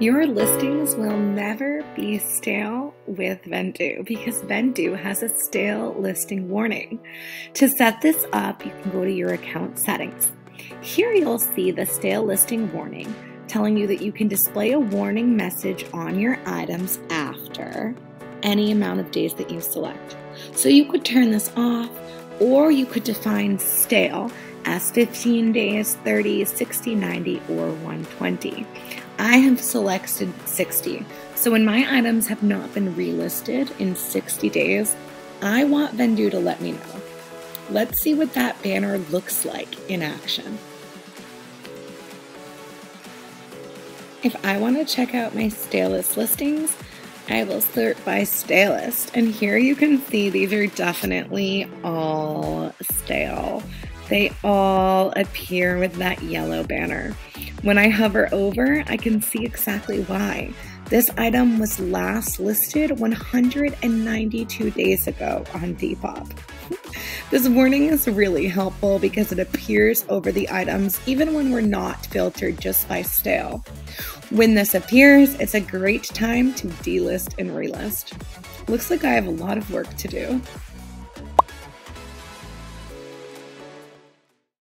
Your listings will never be stale with Vendoo because Vendoo has a stale listing warning. To set this up, you can go to your account settings. Here you'll see the stale listing warning telling you that you can display a warning message on your items after any amount of days that you select. So you could turn this off or you could define stale as 15 days, 30, 60, 90, or 120. I have selected 60. So when my items have not been relisted in 60 days, I want Vendoo to let me know. Let's see what that banner looks like in action. If I want to check out my stalest listings, I will sort by stalest. And here you can see these are definitely all stale. They all appear with that yellow banner. When I hover over, I can see exactly why. This item was last listed 192 days ago on Depop. This warning is really helpful because it appears over the items even when we're not filtered just by stale. When this appears, it's a great time to delist and relist. Looks like I have a lot of work to do.